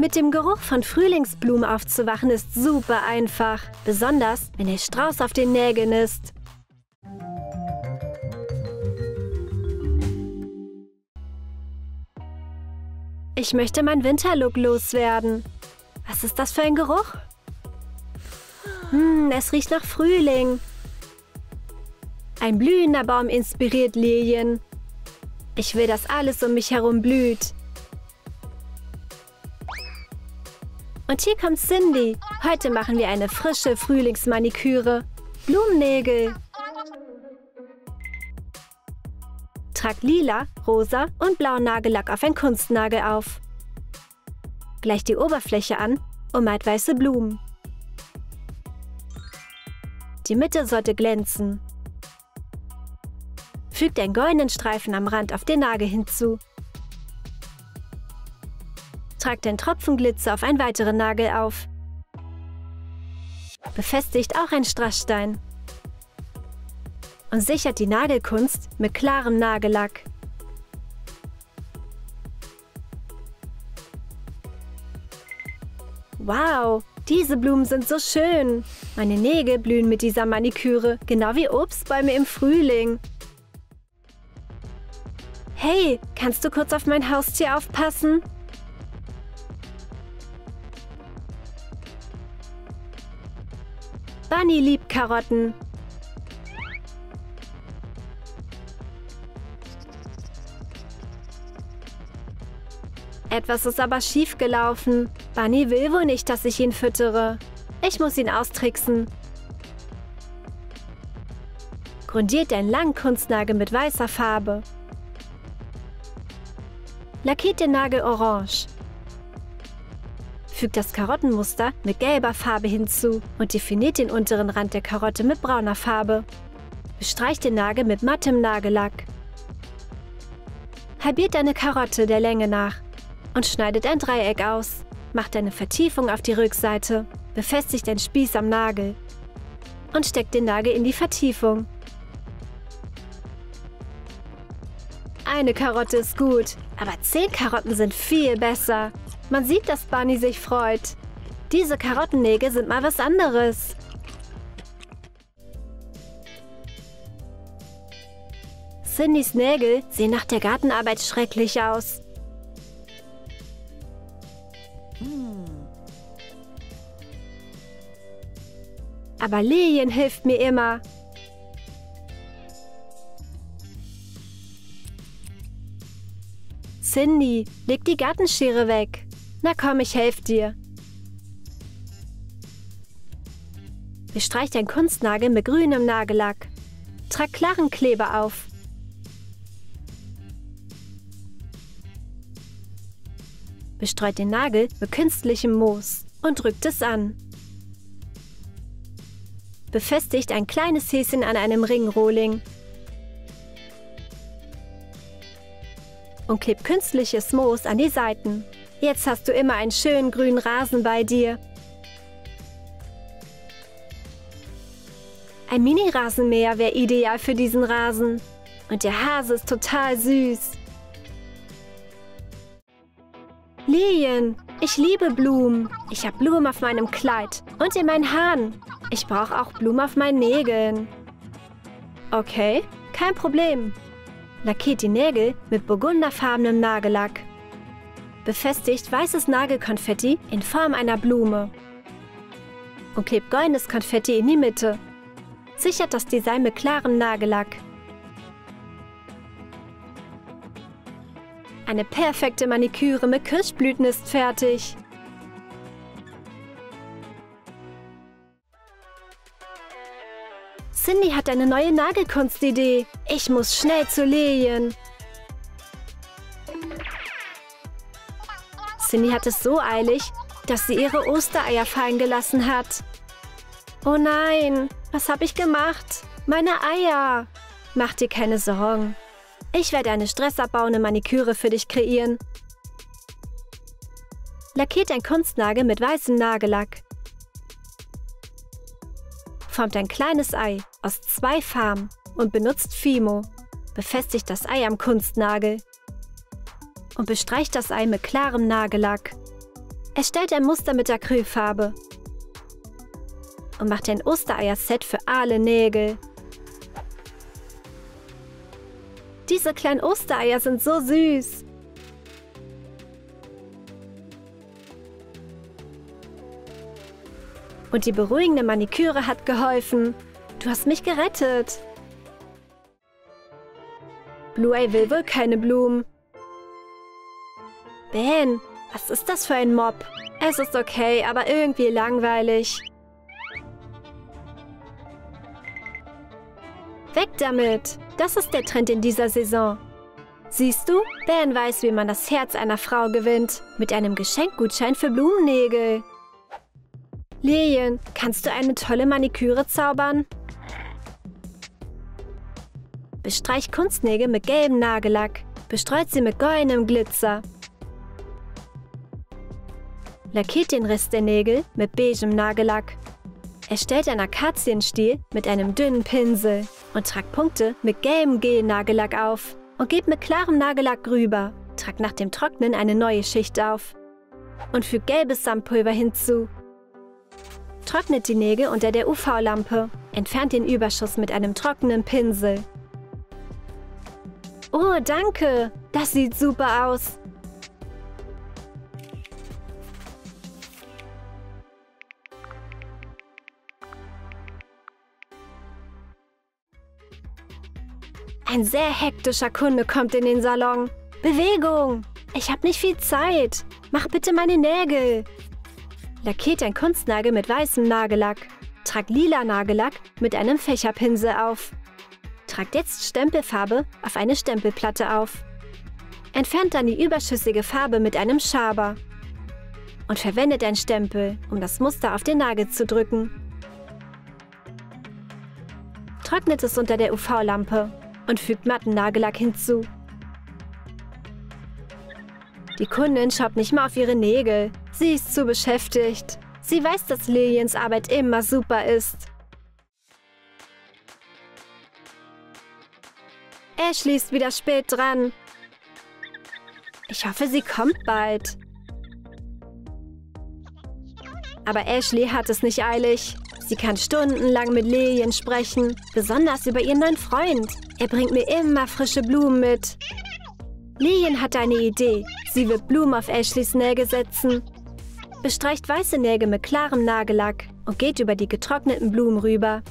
Mit dem Geruch von Frühlingsblumen aufzuwachen ist super einfach. Besonders, wenn der Strauß auf den Nägeln ist. Ich möchte mein Winterlook loswerden. Was ist das für ein Geruch? Hm, es riecht nach Frühling. Ein blühender Baum inspiriert Lilien. Ich will, dass alles um mich herum blüht. Und hier kommt Cindy. Heute machen wir eine frische Frühlingsmaniküre. Blumennägel. Trag lila, rosa und blauen Nagellack auf ein Kunstnagel auf. Gleich die Oberfläche an und malt weiße Blumen. Die Mitte sollte glänzen. Fügt einen goldenen Streifen am Rand auf den Nagel hinzu. Tragt den Tropfen Glitzer auf einen weiteren Nagel auf. Befestigt auch ein Strassstein und sichert die Nagelkunst mit klarem Nagellack. Wow, diese Blumen sind so schön. Meine Nägel blühen mit dieser Maniküre, genau wie Obstbäume im Frühling. Hey, kannst du kurz auf mein Haustier aufpassen? Bunny liebt Karotten. Etwas ist aber schiefgelaufen. Bunny will wohl nicht, dass ich ihn füttere. Ich muss ihn austricksen. Grundiert den langen Kunstnagel mit weißer Farbe. Lackiert den Nagel orange. Fügt das Karottenmuster mit gelber Farbe hinzu und definiert den unteren Rand der Karotte mit brauner Farbe. Bestreicht den Nagel mit mattem Nagellack. Halbiert eine Karotte der Länge nach und schneidet ein Dreieck aus. Macht eine Vertiefung auf die Rückseite, befestigt den Spieß am Nagel und steckt den Nagel in die Vertiefung. Eine Karotte ist gut, aber zehn Karotten sind viel besser. Man sieht, dass Bunny sich freut. Diese Karottennägel sind mal was anderes. Cindys Nägel sehen nach der Gartenarbeit schrecklich aus. Aber Lilien hilft mir immer. Cindy, leg die Gartenschere weg. Na komm, ich helfe dir. Bestreich dein Kunstnagel mit grünem Nagellack. Trag klaren Kleber auf. Bestreut den Nagel mit künstlichem Moos und drückt es an. Befestigt ein kleines Häschen an einem Ringrohling und klebt künstliches Moos an die Seiten. Jetzt hast du immer einen schönen grünen Rasen bei dir. Ein Mini-Rasenmäher wäre ideal für diesen Rasen. Und der Hase ist total süß. Lilien, ich liebe Blumen. Ich habe Blumen auf meinem Kleid und in meinen Haaren. Ich brauche auch Blumen auf meinen Nägeln. Okay, kein Problem. Lackiert die Nägel mit burgunderfarbenem Nagellack. Befestigt weißes Nagelkonfetti in Form einer Blume. Und klebt goldenes Konfetti in die Mitte. Sichert das Design mit klarem Nagellack. Eine perfekte Maniküre mit Kirschblüten ist fertig. Cindy hat eine neue Nagelkunstidee. Ich muss schnell zu Lilien. Cindy hat es so eilig, dass sie ihre Ostereier fallen gelassen hat. Oh nein, was habe ich gemacht? Meine Eier. Mach dir keine Sorgen. Ich werde eine stressabbauende Maniküre für dich kreieren. Lackiert ein Kunstnagel mit weißem Nagellack. Formt ein kleines Ei aus zwei Farben und benutzt Fimo. Befestigt das Ei am Kunstnagel und bestreicht das Ei mit klarem Nagellack. Erstellt ein Muster mit Acrylfarbe. Und macht ein Ostereier-Set für alle Nägel. Diese kleinen Ostereier sind so süß. Und die beruhigende Maniküre hat geholfen. Du hast mich gerettet. Bluey will wohl keine Blumen. Ben, was ist das für ein Mob? Es ist okay, aber irgendwie langweilig. Weg damit! Das ist der Trend in dieser Saison. Siehst du, Ben weiß, wie man das Herz einer Frau gewinnt. Mit einem Geschenkgutschein für Blumennägel. Lilien, kannst du eine tolle Maniküre zaubern? Bestreich Kunstnägel mit gelbem Nagellack. Bestreut sie mit goldenem Glitzer. Lackiert den Rest der Nägel mit beigem Nagellack. Erstellt einen Akazienstiel mit einem dünnen Pinsel und tragt Punkte mit gelbem Gel-Nagellack auf und gebt mit klarem Nagellack rüber. Tragt nach dem Trocknen eine neue Schicht auf und fügt gelbes Sandpulver hinzu. Trocknet die Nägel unter der UV-Lampe. Entfernt den Überschuss mit einem trockenen Pinsel. Oh, danke! Das sieht super aus! Ein sehr hektischer Kunde kommt in den Salon. Bewegung! Ich habe nicht viel Zeit. Mach bitte meine Nägel. Lackiert ein Kunstnagel mit weißem Nagellack. Trag lila Nagellack mit einem Fächerpinsel auf. Tragt jetzt Stempelfarbe auf eine Stempelplatte auf. Entfernt dann die überschüssige Farbe mit einem Schaber. Und verwendet ein Stempel, um das Muster auf den Nagel zu drücken. Trocknet es unter der UV-Lampe und fügt matten Nagellack hinzu. Die Kundin schaut nicht mal auf ihre Nägel. Sie ist zu beschäftigt. Sie weiß, dass Liliens Arbeit immer super ist. Ashley ist wieder spät dran. Ich hoffe, sie kommt bald. Aber Ashley hat es nicht eilig. Sie kann stundenlang mit Lilien sprechen, besonders über ihren neuen Freund. Er bringt mir immer frische Blumen mit. Lilien hat eine Idee. Sie wird Blumen auf Ashleys Nägel setzen. Bestreicht weiße Nägel mit klarem Nagellack und geht über die getrockneten Blumen rüber.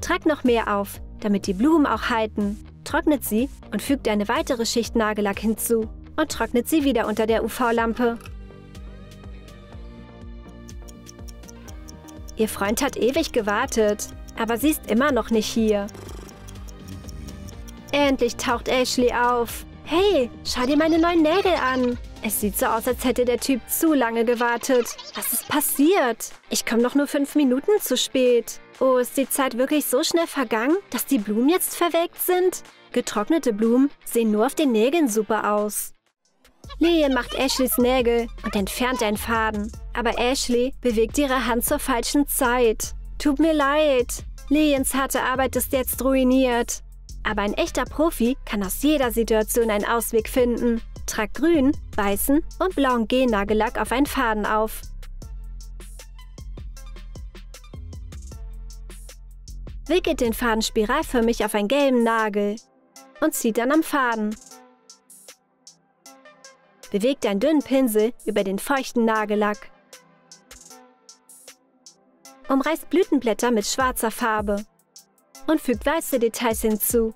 Tragt noch mehr auf, damit die Blumen auch halten. Trocknet sie und fügt eine weitere Schicht Nagellack hinzu und trocknet sie wieder unter der UV-Lampe. Ihr Freund hat ewig gewartet, aber sie ist immer noch nicht hier. Endlich taucht Ashley auf. Hey, schau dir meine neuen Nägel an. Es sieht so aus, als hätte der Typ zu lange gewartet. Was ist passiert? Ich komme doch nur fünf Minuten zu spät. Oh, ist die Zeit wirklich so schnell vergangen, dass die Blumen jetzt verwelkt sind? Getrocknete Blumen sehen nur auf den Nägeln super aus. Lillian macht Ashleys Nägel und entfernt einen Faden. Aber Ashley bewegt ihre Hand zur falschen Zeit. Tut mir leid. Lillians harte Arbeit ist jetzt ruiniert. Aber ein echter Profi kann aus jeder Situation einen Ausweg finden. Trag grün, weißen und blauen Gel-Nagellack auf einen Faden auf. Wickelt den Faden spiralförmig auf einen gelben Nagel und zieht dann am Faden. Bewegt einen dünnen Pinsel über den feuchten Nagellack. Umreißt Blütenblätter mit schwarzer Farbe und fügt weiße Details hinzu.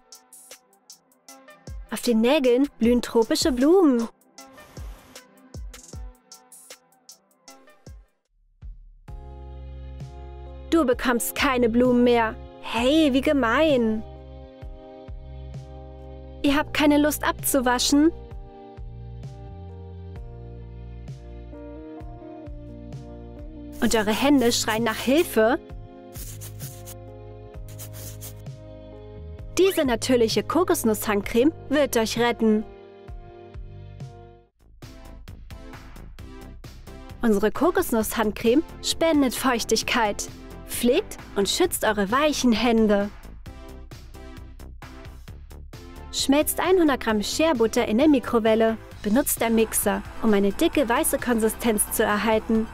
Auf den Nägeln blühen tropische Blumen. Du bekommst keine Blumen mehr. Hey, wie gemein. Ihr habt keine Lust abzuwaschen? Und eure Hände schreien nach Hilfe? Diese natürliche Kokosnusshandcreme wird euch retten. Unsere Kokosnusshandcreme spendet Feuchtigkeit, pflegt und schützt eure weichen Hände. Schmelzt 100 Gramm Scherbutter in der Mikrowelle. benutze den Mixer, um eine dicke weiße Konsistenz zu erhalten.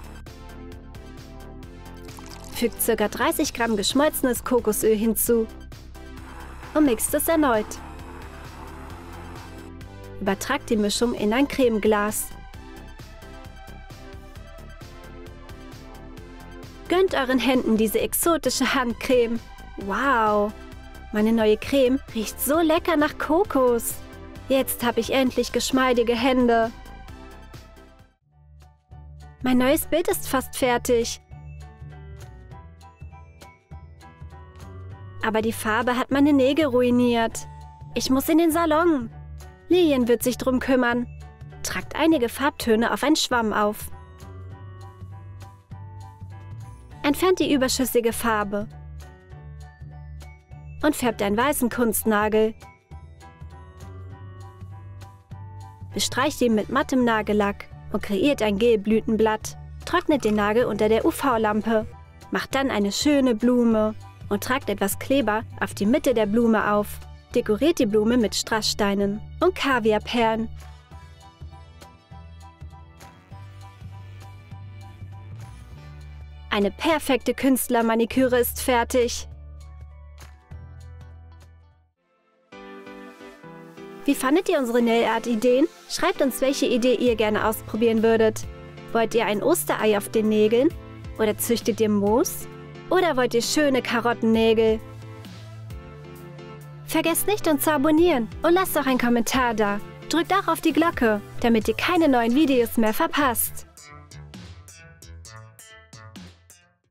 Fügt ca. 30 Gramm geschmolzenes Kokosöl hinzu und mixt es erneut. Übertragt die Mischung in ein Cremeglas. Gönnt euren Händen diese exotische Handcreme. Wow! Meine neue Creme riecht so lecker nach Kokos. Jetzt habe ich endlich geschmeidige Hände. Mein neues Bild ist fast fertig. Aber die Farbe hat meine Nägel ruiniert. Ich muss in den Salon. Lilien wird sich drum kümmern. Tragt einige Farbtöne auf einen Schwamm auf. Entfernt die überschüssige Farbe und färbt einen weißen Kunstnagel. Bestreicht ihn mit mattem Nagellack und kreiert ein Gelblütenblatt. Trocknet den Nagel unter der UV-Lampe. Macht dann eine schöne Blume und tragt etwas Kleber auf die Mitte der Blume auf. Dekoriert die Blume mit Strasssteinen und Kaviarperlen. Eine perfekte Künstlermaniküre ist fertig. Wie fandet ihr unsere Nail Art Ideen? Schreibt uns, welche Idee ihr gerne ausprobieren würdet. Wollt ihr ein Osterei auf den Nägeln? Oder züchtet ihr Moos? Oder wollt ihr schöne Karottennägel? Vergesst nicht, uns zu abonnieren und lasst auch einen Kommentar da. Drückt auch auf die Glocke, damit ihr keine neuen Videos mehr verpasst.